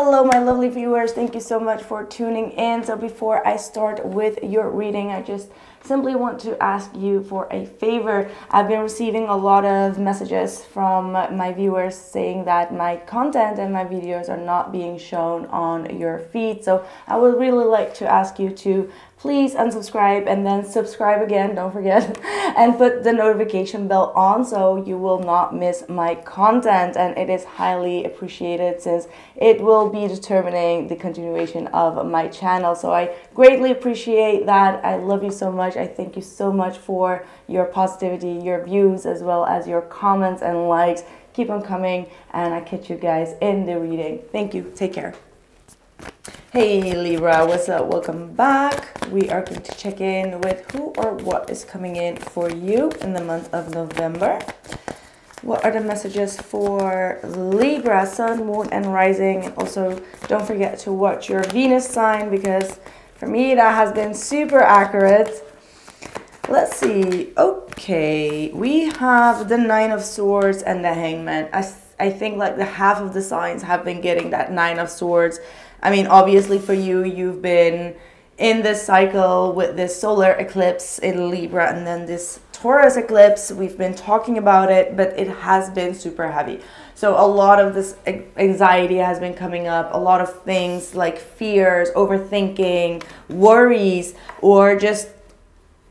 Hello, my lovely viewers. Thank you so much for tuning in. So, before I start with your reading, I just simply want to ask you for a favor. I've been receiving a lot of messages from my viewers saying that my content and my videos are not being shown on your feed. So, I would really like to ask you to please unsubscribe and then subscribe again, don't forget, and put the notification bell on so you will not miss my content. And it is highly appreciated since it will be determining the continuation of my channel. So I greatly appreciate that. I love you so much. I thank you so much for your positivity, your views, as well as your comments and likes. Keep on coming, and I catch you guys in the reading. Thank you. Take care. Hey Libra, what's up? Welcome back. We are going to check in with who or what is coming in for you in the month of November. What are the messages for Libra, Sun, Moon, and Rising? And also, don't forget to watch your Venus sign because for me that has been super accurate. Let's see. Okay, we have the Nine of Swords and the Hangman. I, I think like the half of the signs have been getting that Nine of Swords I mean, obviously for you, you've been in this cycle with this solar eclipse in Libra and then this Taurus eclipse. We've been talking about it, but it has been super heavy. So a lot of this anxiety has been coming up, a lot of things like fears, overthinking, worries, or just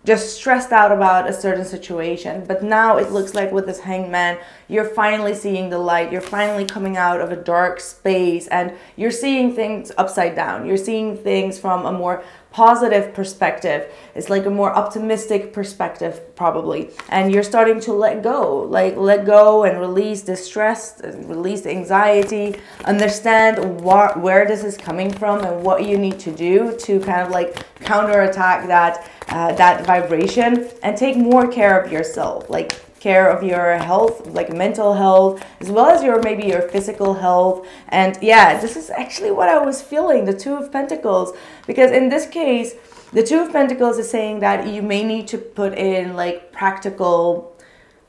just stressed out about a certain situation. But now it looks like with this hangman, you're finally seeing the light. You're finally coming out of a dark space and you're seeing things upside down. You're seeing things from a more positive perspective. It's like a more optimistic perspective, probably. And you're starting to let go, like let go and release the stress, release anxiety, understand what, where this is coming from and what you need to do to kind of like counterattack that, uh, that vibration and take more care of yourself. Like care of your health, like mental health, as well as your maybe your physical health. And yeah, this is actually what I was feeling, the Two of Pentacles, because in this case, the Two of Pentacles is saying that you may need to put in like practical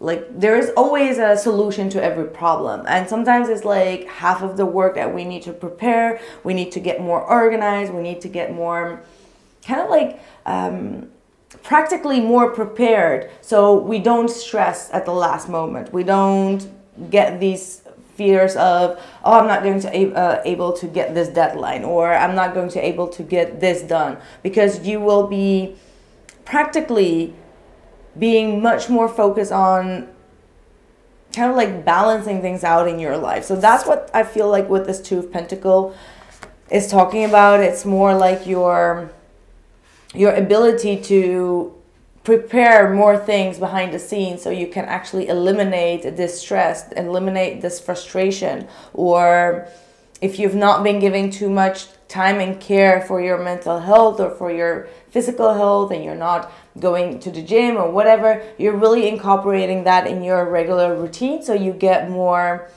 like there is always a solution to every problem and sometimes it's like half of the work that we need to prepare we need to get more organized we need to get more kind of like um, practically more prepared so we don't stress at the last moment. We don't get these fears of oh i'm not going to uh, able to get this deadline or i'm not going to able to get this done because you will be practically being much more focused on kind of like balancing things out in your life. So that's what i feel like with this two of pentacle is talking about. It's more like your your ability to prepare more things behind the scenes so you can actually eliminate this stress, eliminate this frustration, or if you've not been giving too much time and care for your mental health or for your physical health and you're not going to the gym or whatever, you're really incorporating that in your regular routine so you get more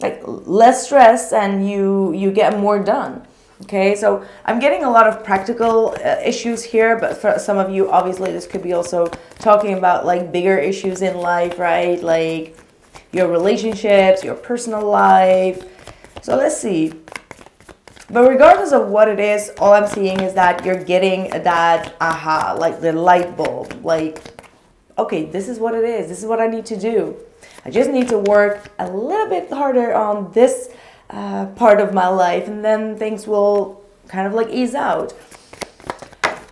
like less stress and you you get more done. Okay, so I'm getting a lot of practical uh, issues here, but for some of you, obviously, this could be also talking about like bigger issues in life, right? Like your relationships, your personal life. So let's see. But regardless of what it is, all I'm seeing is that you're getting that aha, like the light bulb. Like, okay, this is what it is. This is what I need to do. I just need to work a little bit harder on this uh, part of my life and then things will kind of like ease out.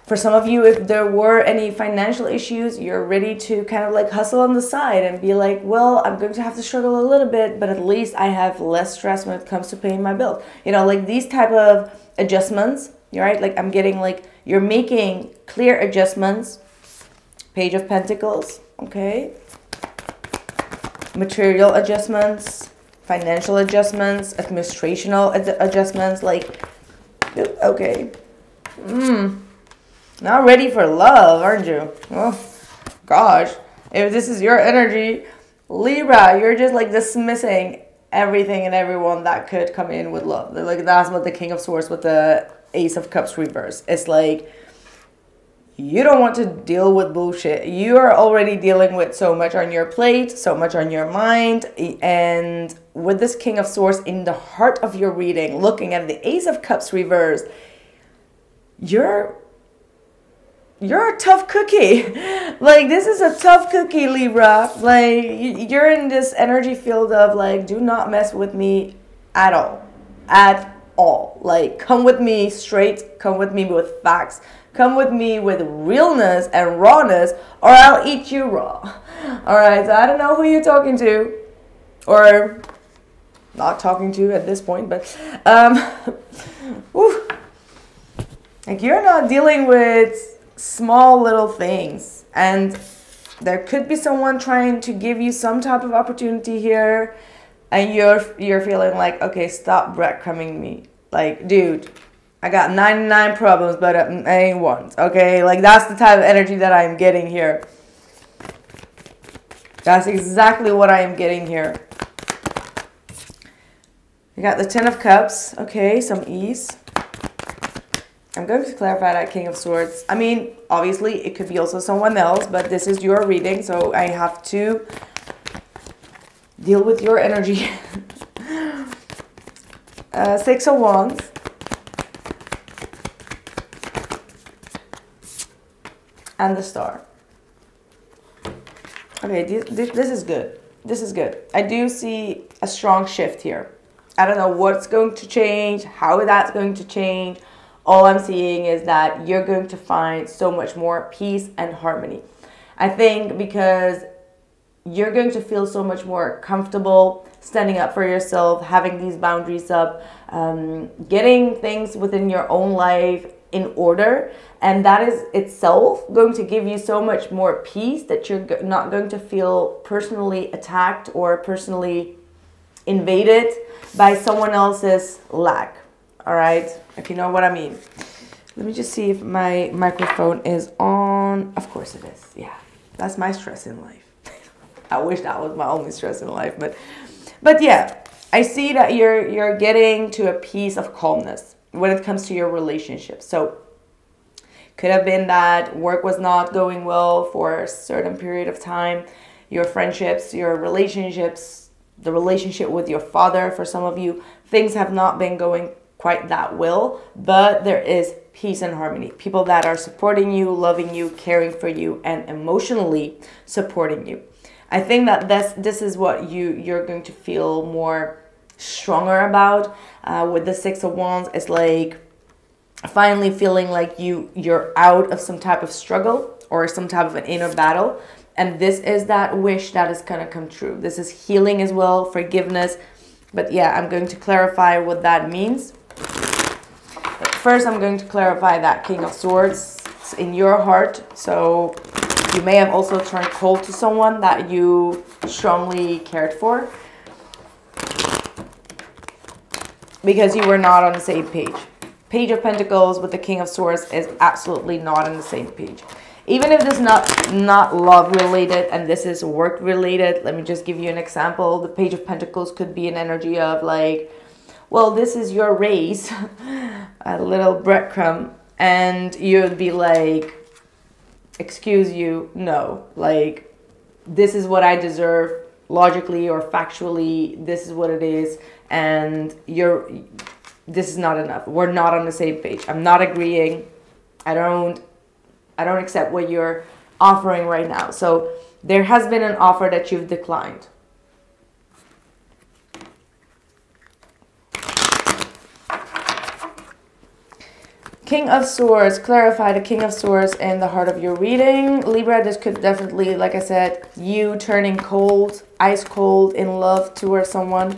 For some of you, if there were any financial issues, you're ready to kind of like hustle on the side and be like, well, I'm going to have to struggle a little bit, but at least I have less stress when it comes to paying my bills. You know, like these type of adjustments, right? Like I'm getting like, you're making clear adjustments. Page of Pentacles, okay? Material adjustments, financial adjustments, administrational ad adjustments, like, okay. Mmm. Not ready for love, aren't you? Oh, gosh. If this is your energy, Libra, you're just like dismissing everything and everyone that could come in with love. Like, that's what the King of Swords with the Ace of Cups reverse. It's like, you don't want to deal with bullshit. You are already dealing with so much on your plate, so much on your mind, and with this King of Swords in the heart of your reading, looking at the Ace of Cups reversed, you're you're a tough cookie. like this is a tough cookie, Libra. Like you're in this energy field of like do not mess with me at all. At all. Like come with me straight, come with me with facts. Come with me with realness and rawness or I'll eat you raw. All right, so I don't know who you're talking to or not talking to at this point, but um, like you're not dealing with small little things, and there could be someone trying to give you some type of opportunity here, and you're you're feeling like, okay, stop breadcrumbing me, like, dude. I got 99 problems, but uh, ain't one. Okay, like that's the type of energy that I'm getting here. That's exactly what I am getting here. We got the Ten of Cups. Okay, some ease. I'm going to clarify that King of Swords. I mean, obviously, it could be also someone else, but this is your reading, so I have to deal with your energy. uh, Six of Wands. And the Star. Okay, this, this, this is good. This is good. I do see a strong shift here. I don't know what's going to change, how that's going to change. All I'm seeing is that you're going to find so much more peace and harmony. I think because you're going to feel so much more comfortable standing up for yourself, having these boundaries up, um, getting things within your own life in order. And that is itself going to give you so much more peace that you're not going to feel personally attacked or personally invaded by someone else's lack. All right, if you know what I mean. Let me just see if my microphone is on. Of course it is. Yeah, that's my stress in life. I wish that was my only stress in life, but but yeah, I see that you're you're getting to a piece of calmness when it comes to your relationship. So could have been that work was not going well for a certain period of time. Your friendships, your relationships the relationship with your father for some of you. Things have not been going quite that well but there is peace and harmony. People that are supporting you loving you caring for you and emotionally supporting you. I think that this this is what you you're going to feel more stronger about uh, with the six of wands. It's like finally feeling like you you're out of some type of struggle or some type of an inner battle and this is that wish that is going to come true. This is healing as well, forgiveness. But yeah, I'm going to clarify what that means. But first, I'm going to clarify that King of Swords in your heart. So you may have also turned cold to someone that you strongly cared for. Because you were not on the same page. Page of Pentacles with the King of Swords is absolutely not on the same page even if this is not not love related and this is work related let me just give you an example. The page of pentacles could be an energy of like well this is your race a little breadcrumb and you'd be like excuse you no. Like this is what i deserve logically or factually this is what it is and you're this is not enough. We're not on the same page. I'm not agreeing. I don't I don't accept what you're offering right now. So there has been an offer that you've declined. King of Swords, clarify the King of Swords in the heart of your reading. Libra, this could definitely, like I said, you turning cold, ice cold in love towards someone.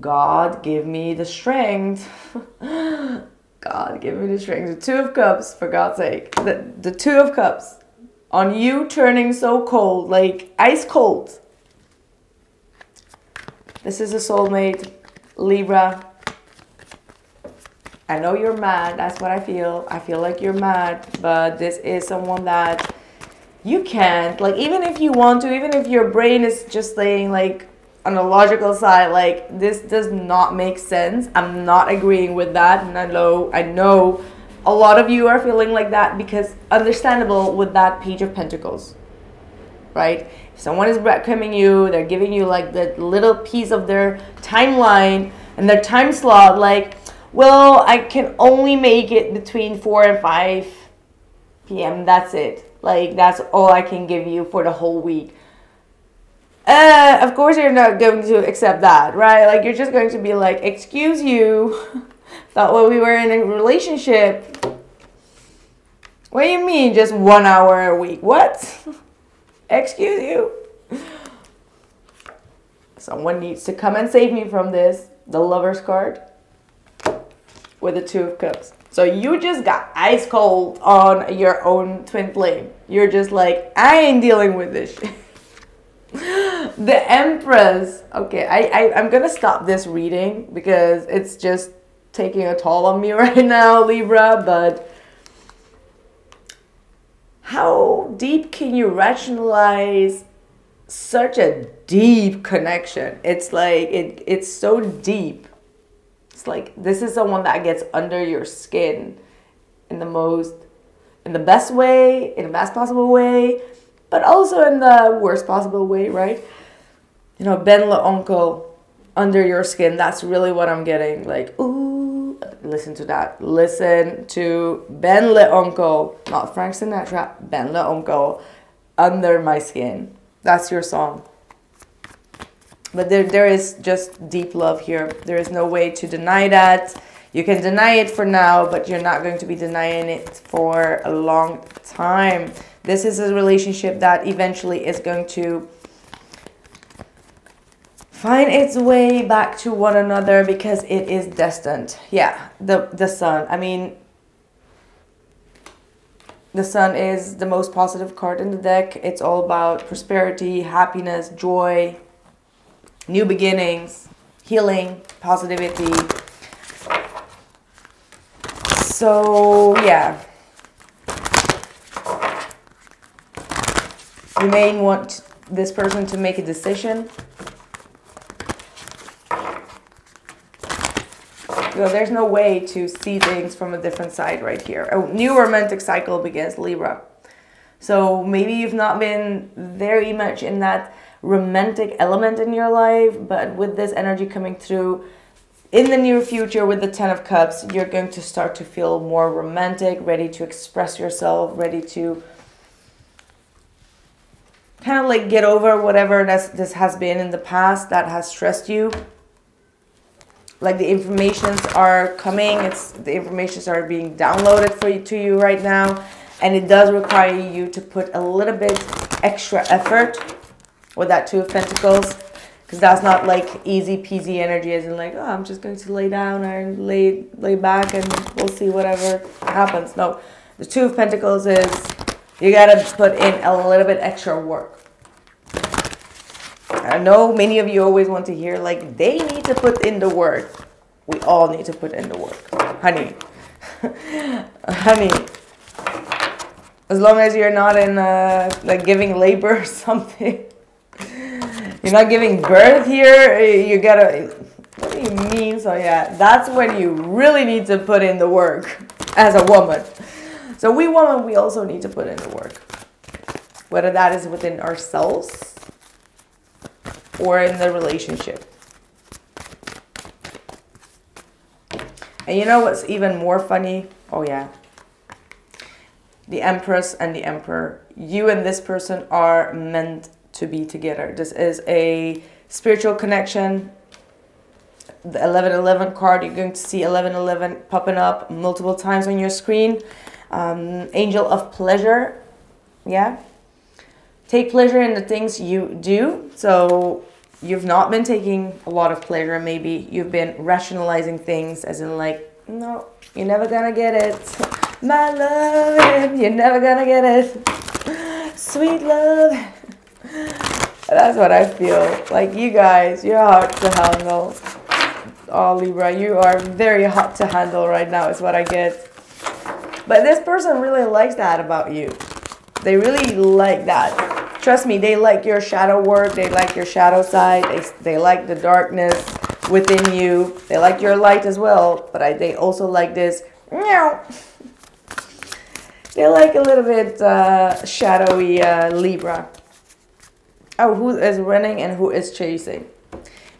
God, give me the strength. God, give me the strength. The Two of Cups, for God's sake. The, the Two of Cups. On you turning so cold, like ice cold. This is a soulmate, Libra. I know you're mad. That's what I feel. I feel like you're mad. But this is someone that you can't. Like, even if you want to, even if your brain is just saying, like, on a logical side, like this does not make sense. I'm not agreeing with that, and I know I know a lot of you are feeling like that because understandable with that page of pentacles. right? If someone is breadcrumbing you, they're giving you like the little piece of their timeline and their time slot, like, well, I can only make it between 4 and 5 p.m. That's it. Like, that's all I can give you for the whole week. Uh, of course, you're not going to accept that, right? Like, you're just going to be like, excuse you. Thought when we were in a relationship. What do you mean, just one hour a week? What? excuse you. Someone needs to come and save me from this. The lover's card with the two of cups. So you just got ice cold on your own twin flame. You're just like, I ain't dealing with this shit. the Empress. Okay, I, I, I'm gonna stop this reading because it's just taking a toll on me right now, Libra, but how deep can you rationalize such a deep connection? It's like it it's so deep it's like this is someone that gets under your skin in the most in the best way, in the best possible way, but also in the worst possible way, right? You know, Ben le uncle under your skin. That's really what I'm getting. Like, ooh, listen to that. Listen to Ben le uncle, not Frank Sinatra. Ben le uncle under my skin. That's your song but there, there is just deep love here. There is no way to deny that. You can deny it for now, but you're not going to be denying it for a long time. This is a relationship that eventually is going to find its way back to one another because it is destined. Yeah, the, the sun. I mean, the sun is the most positive card in the deck. It's all about prosperity, happiness, joy, new beginnings, healing, positivity. So, yeah. You may want this person to make a decision. You know, there's no way to see things from a different side right here. A new romantic cycle begins, Libra. So maybe you've not been very much in that romantic element in your life, but with this energy coming through in the near future with the 10 of cups, you're going to start to feel more romantic, ready to express yourself, ready to kind of like get over whatever this, this has been in the past that has stressed you like the informations are coming it's the informations are being downloaded for you to you right now and it does require you to put a little bit extra effort with that Two of Pentacles. Because that's not like easy peasy energy as in like, oh, I'm just going to lay down or lay, lay back and we'll see whatever happens. No, the Two of Pentacles is you got to put in a little bit extra work. I know many of you always want to hear like they need to put in the work. We all need to put in the work. Honey. Honey. As long as you're not in uh, like giving labor or something. You're not giving birth here. You gotta. What do you mean? So yeah, that's when you really need to put in the work as a woman. So we women, we also need to put in the work, whether that is within ourselves or in the relationship. And you know what's even more funny? Oh yeah. The Empress and the Emperor. You and this person are meant to be together. This is a spiritual connection. The 1111 card, you're going to see 1111 popping up multiple times on your screen. Um, angel of pleasure, yeah. Take pleasure in the things you do. So you've not been taking a lot of pleasure. Maybe you've been rationalizing things as in like, no, you're never gonna get it. My love, you're never gonna get it. Sweet love. That's what I feel. Like you guys, you're hard to handle. Oh, Libra, you are very hot to handle right now, is what I get. But this person really likes that about you. They really like that. Trust me, they like your shadow work. They like your shadow side. They, they like the darkness within you. They like your light as well. But I, they also like this. Meow. They like a little bit uh, shadowy uh, Libra. oh, who is running and who is chasing?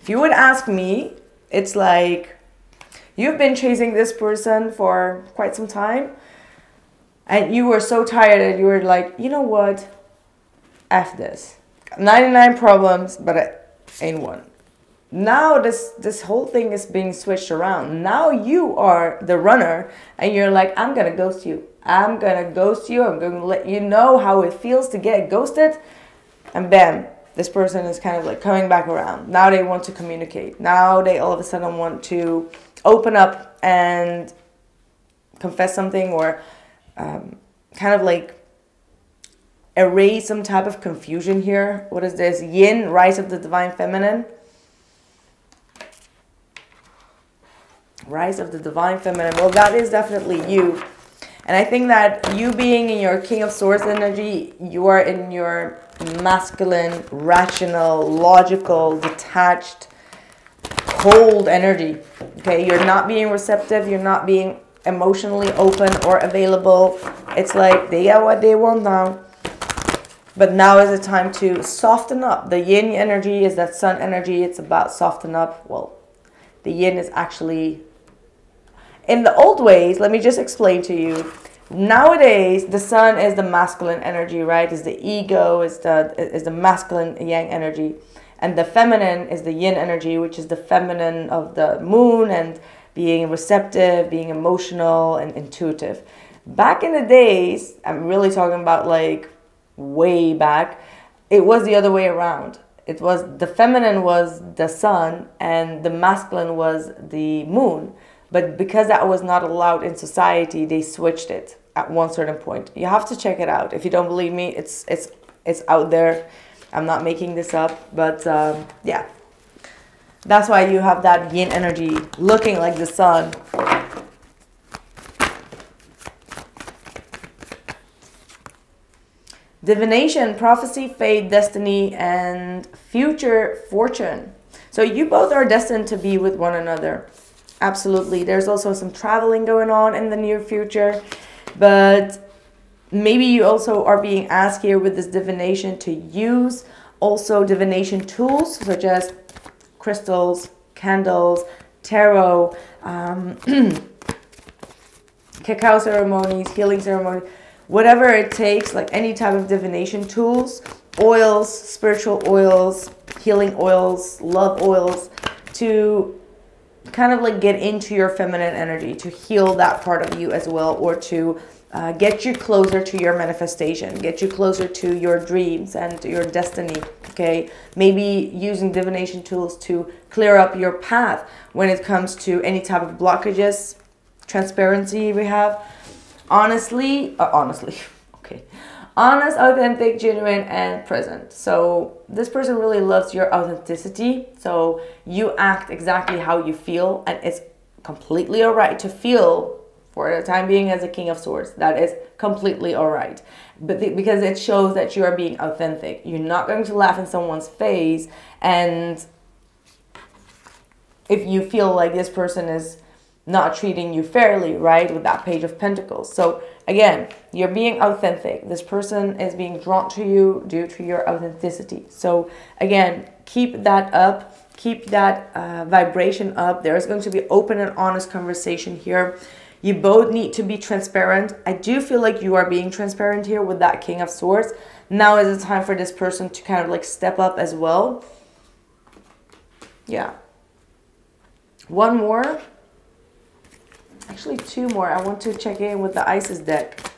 If you would ask me, it's like you've been chasing this person for quite some time and you were so tired that you were like, you know what? F this. 99 problems, but I ain't one. Now this this whole thing is being switched around. Now you are the runner and you're like, I'm gonna ghost you. I'm gonna ghost you. I'm gonna let you know how it feels to get ghosted. And bam, this person is kind of like coming back around. Now they want to communicate. Now they all of a sudden want to open up and confess something or um, kind of like erase some type of confusion here. What is this? Yin, rise of the divine feminine. Rise of the divine feminine. Well, that is definitely you. And I think that you being in your King of Swords energy, you are in your masculine, rational, logical, detached, cold energy. Okay, you're not being receptive, you're not being emotionally open or available. It's like they get what they want now. But now is the time to soften up. The yin energy is that sun energy. It's about soften up. Well, the yin is actually in the old ways. Let me just explain to you. Nowadays, the sun is the masculine energy, right? Is the ego, is the is the masculine yang energy, and the feminine is the yin energy, which is the feminine of the moon and being receptive, being emotional and intuitive. Back in the days, I'm really talking about like way back, it was the other way around. It was the feminine was the sun and the masculine was the moon. But because that was not allowed in society, they switched it at one certain point. You have to check it out. If you don't believe me, it's it's it's out there. I'm not making this up, but um, yeah, that's why you have that yin energy looking like the sun. Divination, prophecy, fate, destiny, and future fortune. So you both are destined to be with one another. Absolutely. There's also some traveling going on in the near future, but maybe you also are being asked here with this divination to use also divination tools such as crystals, candles, tarot, um, cacao ceremonies, healing ceremonies, whatever it takes, like any type of divination tools, oils, spiritual oils, healing oils, love oils, to kind of like get into your feminine energy, to heal that part of you as well, or to uh, get you closer to your manifestation, get you closer to your dreams and your destiny. Okay, maybe using divination tools to clear up your path when it comes to any type of blockages, transparency we have. Honestly, uh, honestly, okay, honest, authentic, genuine, and present. So this person really loves your authenticity. So you act exactly how you feel, and it's completely alright to feel for the time being as a king of swords. That is completely all right. But the, because it shows that you are being authentic. You're not going to laugh in someone's face. And if you feel like this person is not treating you fairly right with that page of pentacles. So again you're being authentic. This person is being drawn to you due to your authenticity. So again keep that up. Keep that uh, vibration up. There is going to be open and honest conversation here you both need to be transparent. I do feel like you are being transparent here with that King of Swords. Now is the time for this person to kind of like step up as well. Yeah. One more. Actually, two more. I want to check in with the Isis deck.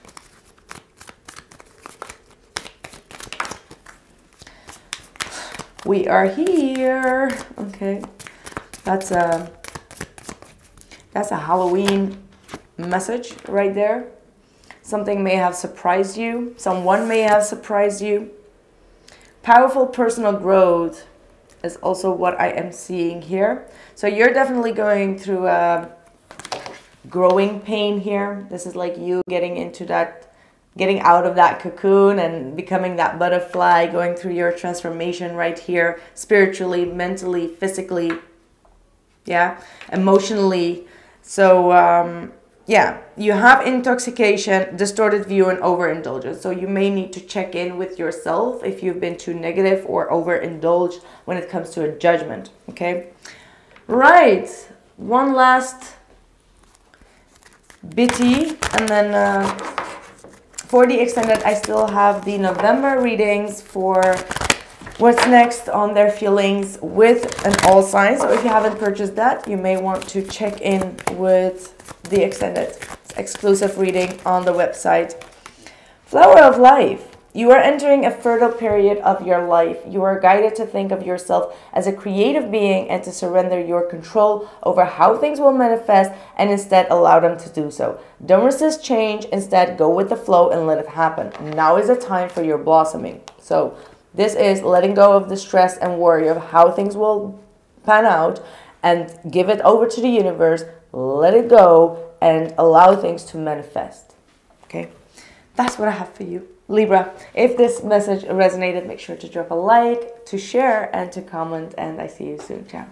We are here. Okay. That's a that's a Halloween message right there. Something may have surprised you. Someone may have surprised you. Powerful personal growth is also what I am seeing here. So you're definitely going through a growing pain here. This is like you getting into that, getting out of that cocoon and becoming that butterfly, going through your transformation right here, spiritually, mentally, physically, yeah, emotionally. So um, yeah, you have intoxication, distorted view, and overindulgence. So you may need to check in with yourself if you've been too negative or overindulged when it comes to a judgment. Okay, right. One last bitty, and then uh, for the extended, I still have the November readings for what's next on their feelings with an all sign. So if you haven't purchased that, you may want to check in with the extended exclusive reading on the website. Flower of Life. You are entering a fertile period of your life. You are guided to think of yourself as a creative being and to surrender your control over how things will manifest and instead allow them to do so. Don't resist change, instead, go with the flow and let it happen. Now is the time for your blossoming. So, this is letting go of the stress and worry of how things will pan out and give it over to the universe, let it go, and allow things to manifest. Okay? That's what I have for you. Libra, if this message resonated, make sure to drop a like, to share, and to comment. And I see you soon. Ciao.